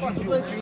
冠军。